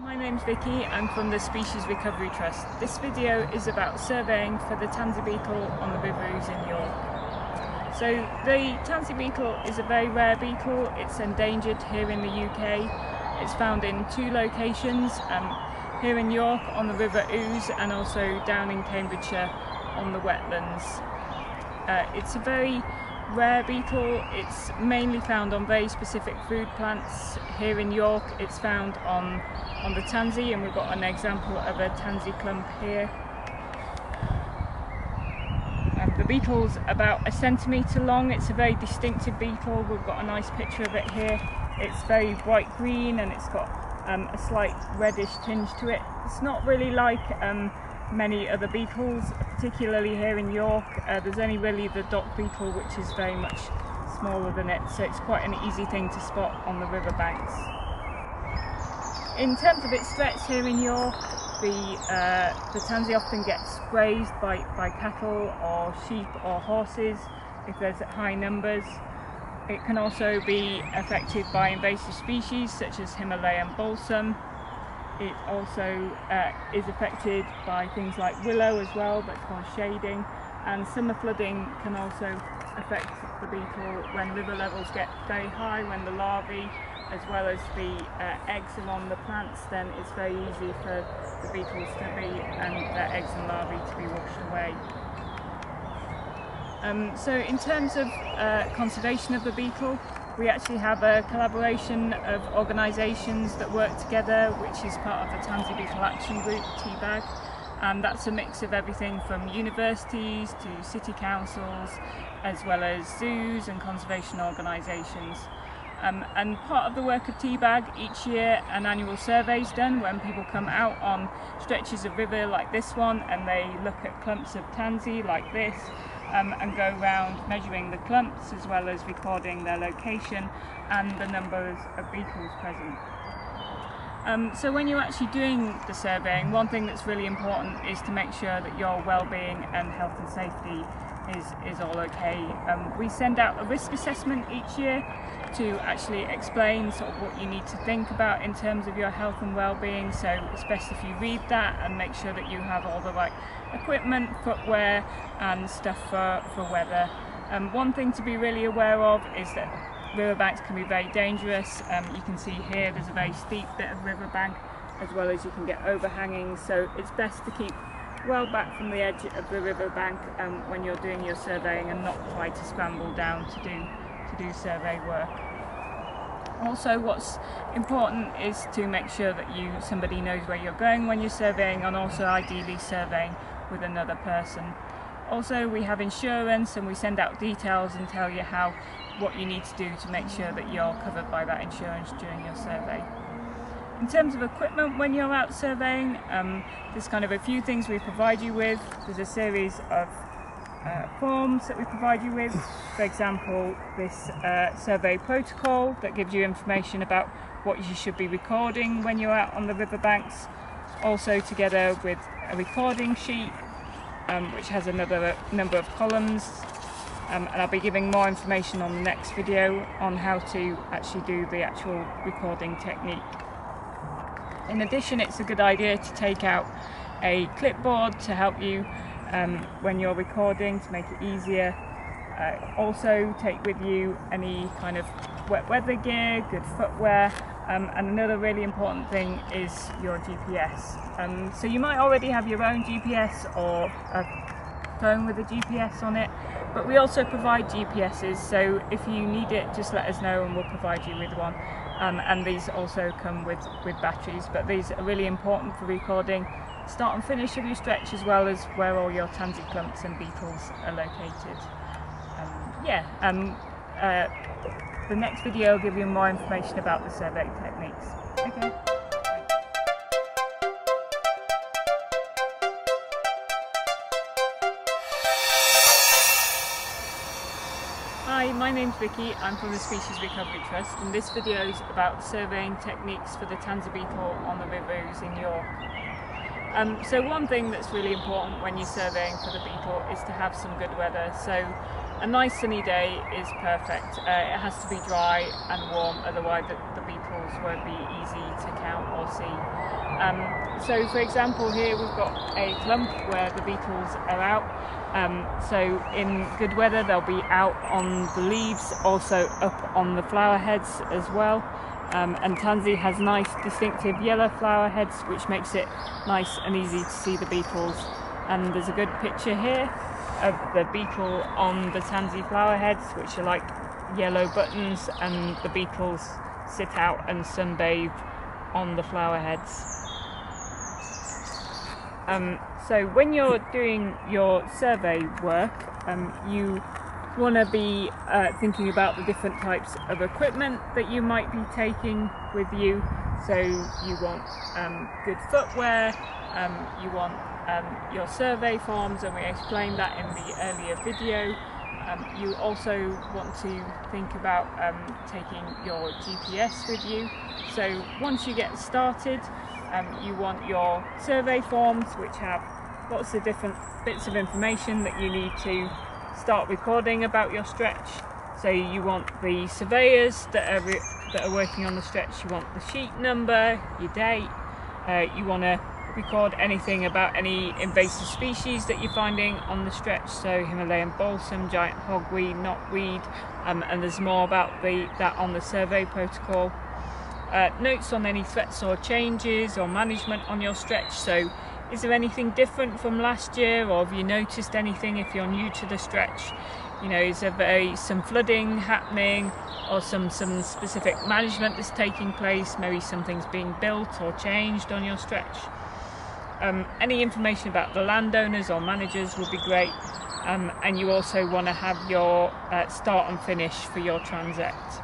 My name's Vicky, I'm from the Species Recovery Trust. This video is about surveying for the tansy beetle on the Ouse in York. So the tansy beetle is a very rare beetle, it's endangered here in the UK. It's found in two locations, um, here in York on the River Ouse and also down in Cambridgeshire on the wetlands. Uh, it's a very rare beetle. It's mainly found on very specific food plants. Here in York, it's found on, on the tansy, and we've got an example of a tansy clump here. Um, the beetle's about a centimetre long. It's a very distinctive beetle. We've got a nice picture of it here. It's very bright green and it's got um, a slight reddish tinge to it. It's not really like um, many other beetles, particularly here in York. Uh, there's only really the dock beetle which is very much smaller than it, so it's quite an easy thing to spot on the riverbanks. In terms of its threats here in York, the, uh, the tansy often gets grazed by, by cattle or sheep or horses if there's high numbers. It can also be affected by invasive species such as Himalayan balsam it also uh, is affected by things like willow as well, that's called shading, and summer flooding can also affect the beetle when river levels get very high, when the larvae as well as the uh, eggs are on the plants, then it's very easy for the beetles to be and their eggs and larvae to be washed away. Um, so in terms of uh, conservation of the beetle, we actually have a collaboration of organisations that work together, which is part of the Tansy Beetle Action Group, TBAG, and that's a mix of everything from universities to city councils, as well as zoos and conservation organisations. Um, and part of the work of TBAG, each year an annual survey is done when people come out on stretches of river like this one and they look at clumps of tansy like this um, and go around measuring the clumps as well as recording their location and the numbers of beetles present. Um, so when you're actually doing the surveying, one thing that's really important is to make sure that your well-being and health and safety is, is all okay. Um, we send out a risk assessment each year to actually explain sort of what you need to think about in terms of your health and well-being so it's best if you read that and make sure that you have all the right equipment, footwear and stuff for, for weather. Um, one thing to be really aware of is that riverbanks can be very dangerous. Um, you can see here there's a very steep bit of riverbank as well as you can get overhanging so it's best to keep well back from the edge of the riverbank um, when you're doing your surveying and not try to scramble down to do to do survey work. Also what's important is to make sure that you somebody knows where you're going when you're surveying and also ideally surveying with another person. Also we have insurance and we send out details and tell you how what you need to do to make sure that you're covered by that insurance during your survey. In terms of equipment when you're out surveying, um, there's kind of a few things we provide you with. There's a series of uh, forms that we provide you with. For example, this uh, survey protocol that gives you information about what you should be recording when you're out on the riverbanks. Also together with a recording sheet um, which has another number of columns um, and I'll be giving more information on the next video on how to actually do the actual recording technique. In addition it's a good idea to take out a clipboard to help you um, when you're recording to make it easier. Uh, also take with you any kind of wet weather gear, good footwear, um, and another really important thing is your GPS. Um, so you might already have your own GPS or a phone with a GPS on it, but we also provide GPSs, so if you need it, just let us know and we'll provide you with one. Um, and these also come with, with batteries, but these are really important for recording Start and finish of your stretch as well as where all your tansy clumps and beetles are located. Um, yeah, um, uh, the next video will give you more information about the survey techniques. Okay. Hi, my name's Vicky, I'm from the Species Recovery Trust and this video is about surveying techniques for the tansy beetle on the rivers in York. Um, so one thing that's really important when you're surveying for the beetle is to have some good weather. So a nice sunny day is perfect. Uh, it has to be dry and warm, otherwise the, the beetles won't be easy to count or see. Um, so for example here we've got a clump where the beetles are out. Um, so in good weather they'll be out on the leaves, also up on the flower heads as well. Um, and tansy has nice distinctive yellow flower heads which makes it nice and easy to see the beetles. And there's a good picture here of the beetle on the tansy flower heads which are like yellow buttons and the beetles sit out and sunbathe on the flower heads. Um, so when you're doing your survey work, um, you want to be uh, thinking about the different types of equipment that you might be taking with you. So you want um, good footwear, um, you want um, your survey forms, and we explained that in the earlier video. Um, you also want to think about um, taking your GPS with you. So once you get started, you want your survey forms which have lots of different bits of information that you need to start recording about your stretch. So you want the surveyors that are, that are working on the stretch, you want the sheet number, your date, uh, you want to record anything about any invasive species that you're finding on the stretch, so Himalayan balsam, giant hogweed, knotweed, um, and there's more about the, that on the survey protocol uh, notes on any threats or changes or management on your stretch. So is there anything different from last year or have you noticed anything if you're new to the stretch? You know, is there some flooding happening or some, some specific management that's taking place? Maybe something's being built or changed on your stretch? Um, any information about the landowners or managers would be great. Um, and you also want to have your uh, start and finish for your transect.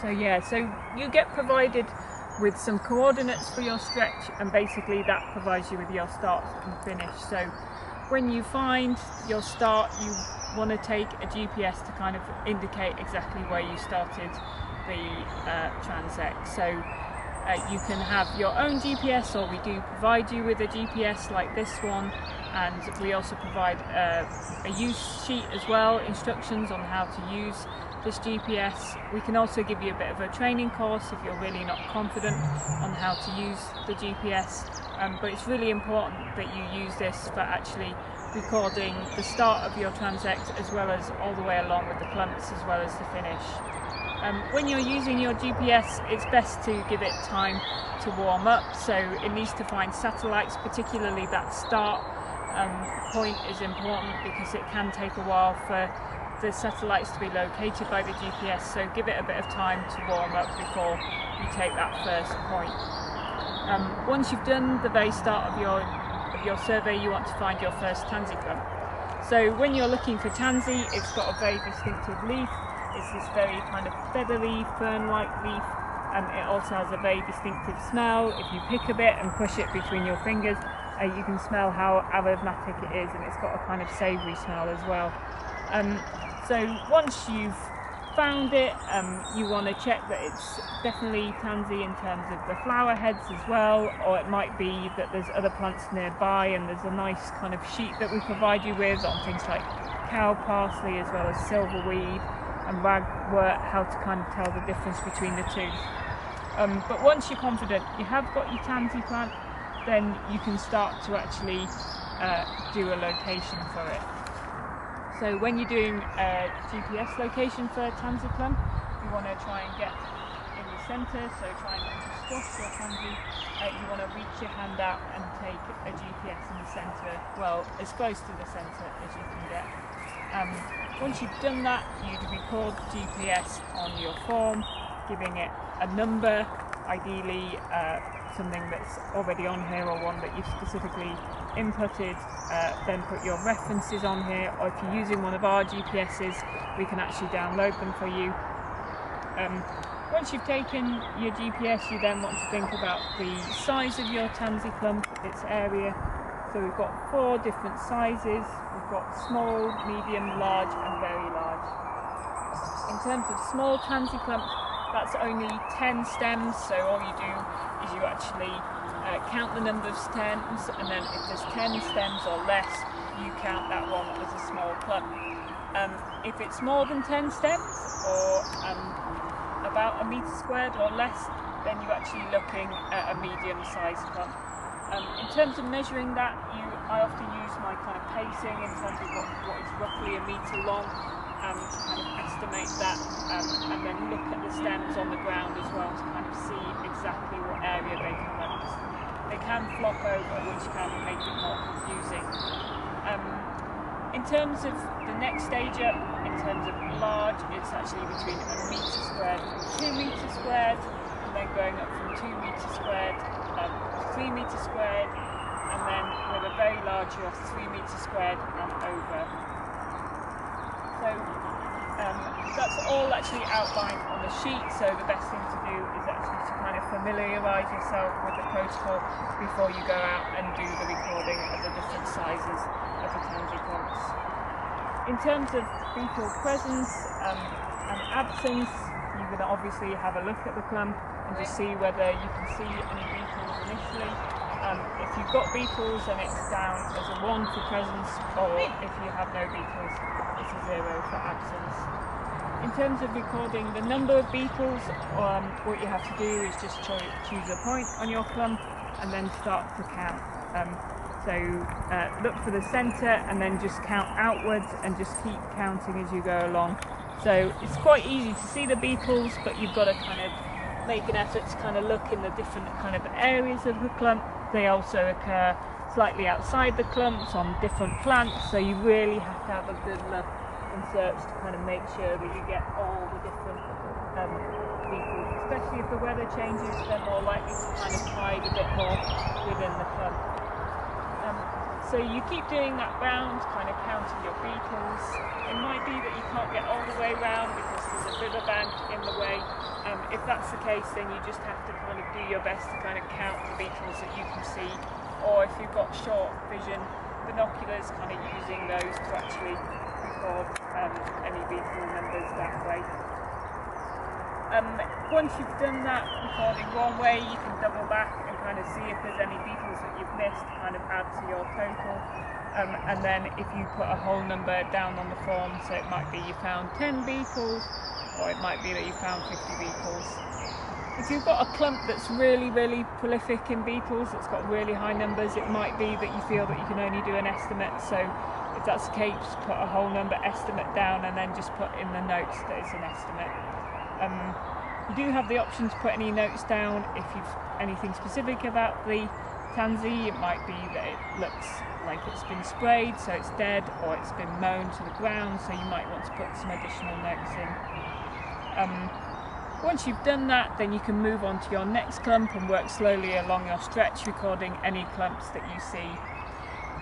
So yeah, so you get provided with some coordinates for your stretch and basically that provides you with your start and finish. So when you find your start, you want to take a GPS to kind of indicate exactly where you started the uh, transect. So uh, you can have your own GPS or we do provide you with a GPS like this one and we also provide uh, a use sheet as well, instructions on how to use this GPS. We can also give you a bit of a training course if you're really not confident on how to use the GPS. Um, but it's really important that you use this for actually recording the start of your transect as well as all the way along with the clumps as well as the finish. Um, when you're using your GPS, it's best to give it time to warm up. So it needs to find satellites, particularly that start um, point is important because it can take a while for the satellites to be located by the GPS, so give it a bit of time to warm up before you take that first point. Um, once you've done the very start of your of your survey, you want to find your first tansy clump. So when you're looking for tansy, it's got a very distinctive leaf. It's this very kind of feathery, fern-like leaf, and it also has a very distinctive smell. If you pick a bit and push it between your fingers, uh, you can smell how aromatic it is, and it's got a kind of savoury smell as well. Um, so once you've found it, um, you want to check that it's definitely tansy in terms of the flower heads as well, or it might be that there's other plants nearby and there's a nice kind of sheet that we provide you with on things like cow parsley as well as silverweed and ragwort, how to kind of tell the difference between the two. Um, but once you're confident you have got your tansy plant, then you can start to actually uh, do a location for it. So when you're doing a GPS location for tansy you want to try and get in the centre, so try and squash your tansy. Uh, you want to reach your hand out and take a GPS in the centre, well, as close to the centre as you can get. Um, once you've done that, you'd record GPS on your form, giving it a number, ideally uh, something that's already on here or one that you've specifically inputted, uh, then put your references on here, or if you're using one of our GPSs, we can actually download them for you. Um, once you've taken your GPS, you then want to think about the size of your tansy clump, its area. So we've got four different sizes. We've got small, medium, large and very large. In terms of small tansy clump, that's only 10 stems, so all you do is you actually uh, count the number of stems, and then if there's 10 stems or less, you count that one as a small clump. Um, if it's more than 10 stems, or um, about a metre squared or less, then you're actually looking at a medium-sized clump. Um, in terms of measuring that, you, I often use my kind of pacing in terms of what, what is roughly a metre long and kind of estimate that um, and then look at the stems on the ground as well to kind of see exactly what area they cover. They can flop over which can make it more confusing. Um, in terms of the next stage up, in terms of large, it's actually between a metre squared and two metres squared and then going up from two metres squared um, to three metres squared and then with a very large you're three metres squared and over. So um, that's all actually outlined on the sheet, so the best thing to do is actually to kind of familiarise yourself with the protocol before you go out and do the recording of the different sizes of the tansy clumps. In terms of beetle presence um, and absence, you're going to obviously have a look at the clump and just see whether you can see any beetles initially. Um, if you've got beetles then it's down as a 1 for presence or if you have no beetles it's a 0 for absence. In terms of recording the number of beetles, um, what you have to do is just cho choose a point on your clump and then start to count. Um, so uh, look for the centre and then just count outwards and just keep counting as you go along. So it's quite easy to see the beetles but you've got to kind of make an effort to kind of look in the different kind of areas of the clump they also occur slightly outside the clumps on different plants, so you really have to have a good look and search to kind of make sure that you get all the different um, beetles. Especially if the weather changes, they're more likely to kind of hide a bit more within the clump. Um, so you keep doing that round, kind of counting your beetles. It might be that you can't get all the way round because there's a riverbank in the way. Um, if that's the case, then you just have to kind of do your best to kind of count the beetles that you can see. Or if you've got short vision binoculars, kind of using those to actually record um, any beetle numbers that way. Um, once you've done that recording one way, you can double back and kind of see if there's any beetles that you've missed, kind of add to your total. Um, and then if you put a whole number down on the form, so it might be you found 10 beetles, or it might be that you found 50 beetles. If you've got a clump that's really, really prolific in beetles, that's got really high numbers, it might be that you feel that you can only do an estimate. So that's the case, put a whole number estimate down and then just put in the notes that it's an estimate. Um, you do have the option to put any notes down if you've anything specific about the tansy. It might be that it looks like it's been sprayed, so it's dead, or it's been mown to the ground, so you might want to put some additional notes in. Um, once you've done that, then you can move on to your next clump and work slowly along your stretch, recording any clumps that you see.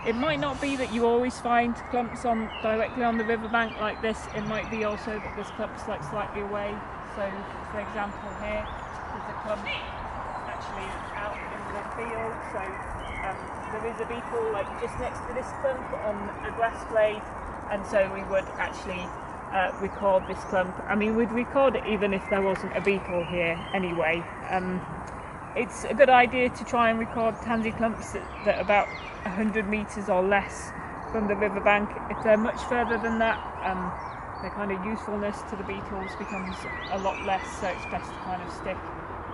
It might not be that you always find clumps on directly on the riverbank like this. It might be also that there's clumps like slightly away. So, for example, here there's a clump actually out in the field. So um, there is a beetle like just next to this clump on a grass blade, and so we would actually uh, record this clump. I mean, we'd record it even if there wasn't a beetle here anyway. Um, it's a good idea to try and record tansy clumps that, are about 100 metres or less from the riverbank. If they're much further than that, um, the kind of usefulness to the beetles becomes a lot less, so it's best to kind of stick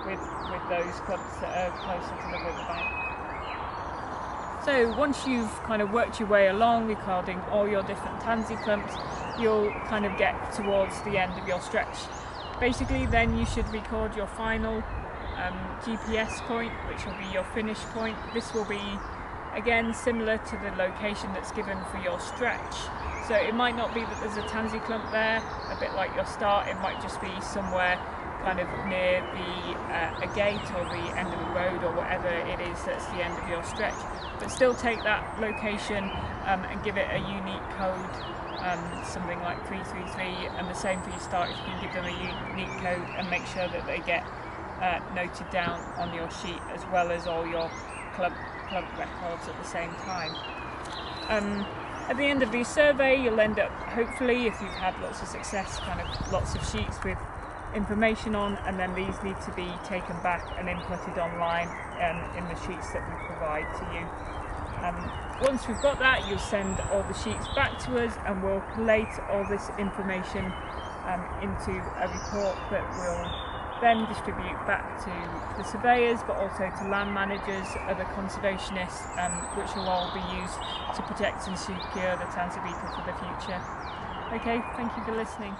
with, with those clumps that are closer to the riverbank. So once you've kind of worked your way along recording all your different tansy clumps, you'll kind of get towards the end of your stretch. Basically then you should record your final um, GPS point, which will be your finish point. This will be again similar to the location that's given for your stretch. So it might not be that there's a tansy clump there, a bit like your start, it might just be somewhere kind of near the uh, a gate or the end of the road or whatever it is that's the end of your stretch. But still take that location um, and give it a unique code um, something like 333 and the same for your start if you can give them a unique code and make sure that they get uh, noted down on your sheet as well as all your club club records at the same time. Um, At the end of the survey, you'll end up, hopefully, if you've had lots of success, kind of lots of sheets with information on, and then these need to be taken back and inputted online um, in the sheets that we provide to you. Um, once we've got that, you'll send all the sheets back to us, and we'll collate all this information um, into a report that we'll then distribute back to the surveyors but also to land managers, other conservationists um, which will all be used to protect and secure the beetle for the future. Okay, thank you for listening.